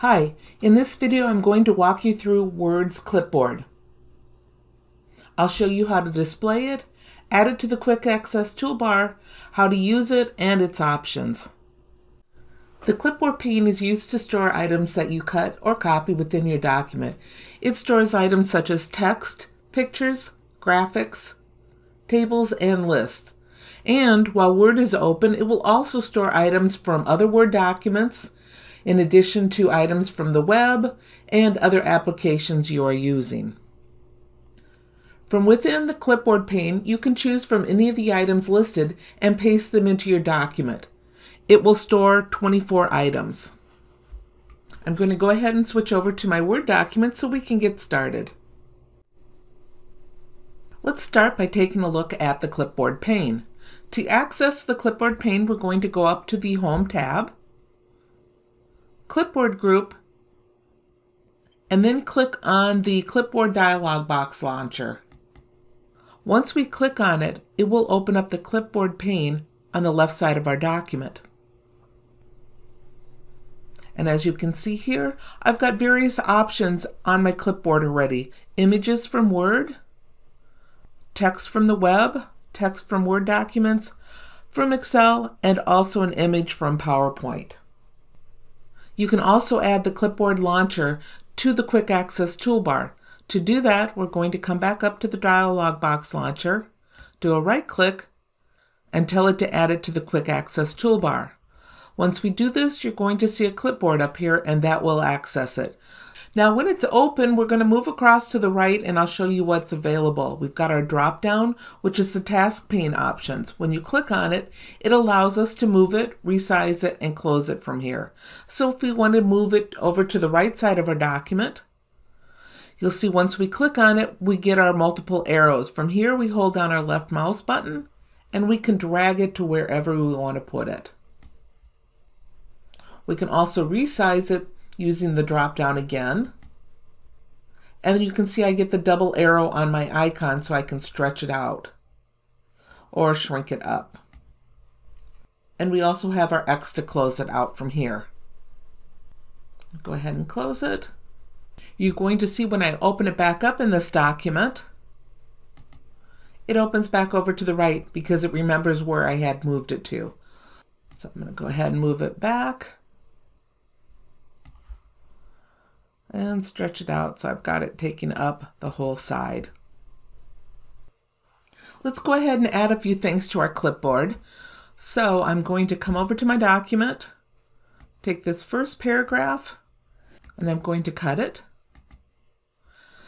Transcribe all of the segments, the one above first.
Hi, in this video I'm going to walk you through Word's clipboard. I'll show you how to display it, add it to the Quick Access toolbar, how to use it, and its options. The clipboard pane is used to store items that you cut or copy within your document. It stores items such as text, pictures, graphics, tables, and lists. And while Word is open, it will also store items from other Word documents, in addition to items from the web and other applications you are using. From within the clipboard pane, you can choose from any of the items listed and paste them into your document. It will store 24 items. I'm going to go ahead and switch over to my Word document so we can get started. Let's start by taking a look at the clipboard pane. To access the clipboard pane, we're going to go up to the Home tab, Clipboard Group, and then click on the Clipboard dialog box launcher. Once we click on it, it will open up the clipboard pane on the left side of our document. And as you can see here, I've got various options on my clipboard already. Images from Word, text from the web, text from Word documents, from Excel, and also an image from PowerPoint. You can also add the clipboard launcher to the Quick Access toolbar. To do that, we're going to come back up to the dialog box launcher, do a right click, and tell it to add it to the Quick Access toolbar. Once we do this, you're going to see a clipboard up here and that will access it. Now when it's open, we're going to move across to the right and I'll show you what's available. We've got our drop down, which is the task pane options. When you click on it, it allows us to move it, resize it, and close it from here. So if we want to move it over to the right side of our document, you'll see once we click on it, we get our multiple arrows. From here, we hold down our left mouse button and we can drag it to wherever we want to put it. We can also resize it using the drop down again. And you can see I get the double arrow on my icon so I can stretch it out or shrink it up. And we also have our X to close it out from here. Go ahead and close it. You're going to see when I open it back up in this document, it opens back over to the right because it remembers where I had moved it to. So I'm going to go ahead and move it back. And stretch it out so I've got it taking up the whole side. Let's go ahead and add a few things to our clipboard. So I'm going to come over to my document, take this first paragraph, and I'm going to cut it.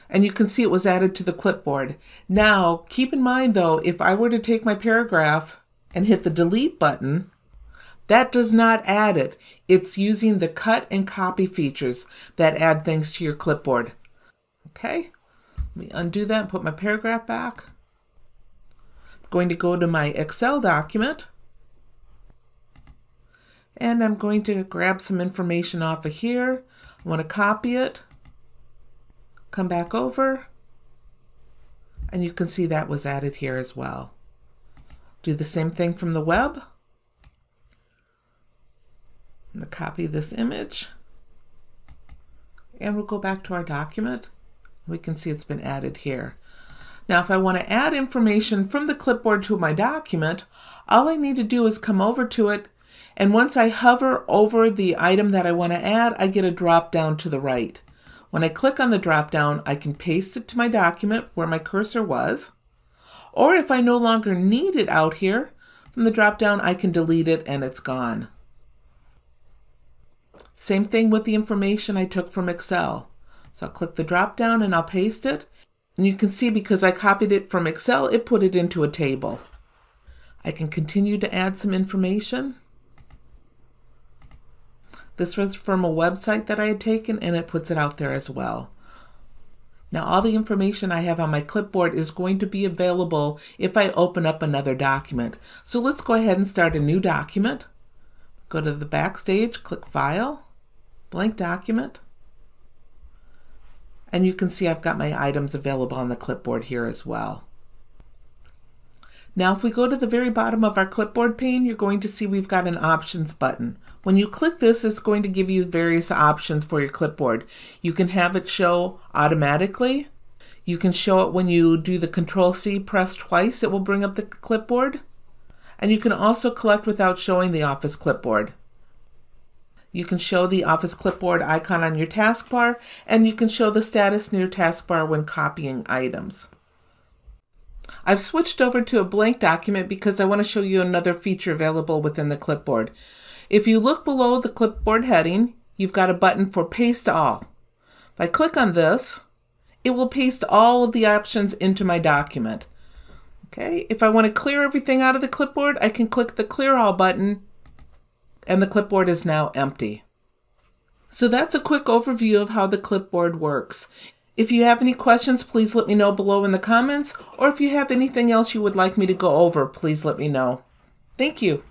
And you can see it was added to the clipboard. Now, keep in mind though, if I were to take my paragraph and hit the delete button, that does not add it. It's using the cut and copy features that add things to your clipboard. Okay, let me undo that and put my paragraph back. I'm going to go to my Excel document and I'm going to grab some information off of here. I want to copy it, come back over, and you can see that was added here as well. Do the same thing from the web. I'm to copy this image and we'll go back to our document. We can see it's been added here. Now, if I want to add information from the clipboard to my document, all I need to do is come over to it. And once I hover over the item that I want to add, I get a drop down to the right. When I click on the drop down, I can paste it to my document where my cursor was. Or if I no longer need it out here, from the drop down, I can delete it and it's gone. Same thing with the information I took from Excel. So I'll click the drop down and I'll paste it. And you can see because I copied it from Excel, it put it into a table. I can continue to add some information. This was from a website that I had taken and it puts it out there as well. Now all the information I have on my clipboard is going to be available if I open up another document. So let's go ahead and start a new document. Go to the Backstage, click File, blank document. And you can see I've got my items available on the clipboard here as well. Now if we go to the very bottom of our clipboard pane, you're going to see we've got an options button. When you click this, it's going to give you various options for your clipboard. You can have it show automatically. You can show it when you do the Control C press twice, it will bring up the clipboard. And you can also collect without showing the Office clipboard. You can show the Office clipboard icon on your taskbar, and you can show the status near taskbar when copying items. I've switched over to a blank document because I want to show you another feature available within the clipboard. If you look below the clipboard heading, you've got a button for Paste All. If I click on this, it will paste all of the options into my document. Okay, if I want to clear everything out of the clipboard, I can click the Clear All button and the clipboard is now empty. So that's a quick overview of how the clipboard works. If you have any questions, please let me know below in the comments, or if you have anything else you would like me to go over, please let me know. Thank you.